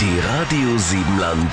Die Radio Siebenland.